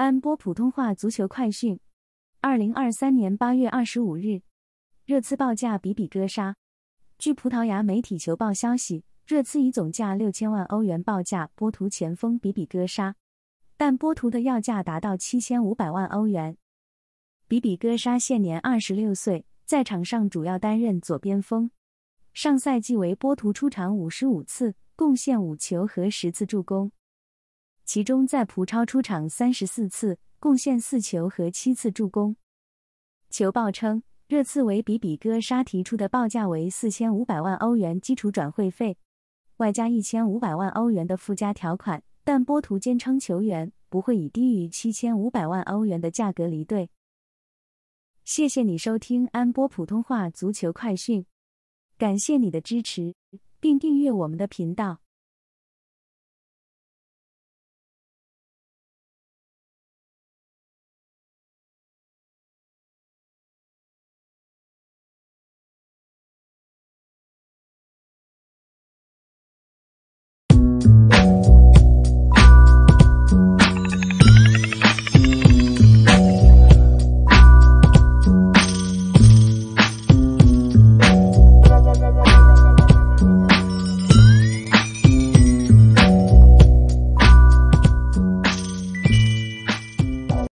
安波普通话足球快讯：二零二三年八月二十五日，热刺报价比比戈沙。据葡萄牙媒体球报消息，热刺以总价六千万欧元报价波图前锋比比戈沙，但波图的要价达到七千五百万欧元。比比戈沙现年二十六岁，在场上主要担任左边锋。上赛季为波图出场五十五次，贡献五球和十次助攻。其中在葡超出场三十四次，贡献四球和七次助攻。球报称，热刺为比比哥沙提出的报价为四千五百万欧元基础转会费，外加一千五百万欧元的附加条款，但波图坚称球员不会以低于七千五百万欧元的价格离队。谢谢你收听安波普通话足球快讯，感谢你的支持，并订阅我们的频道。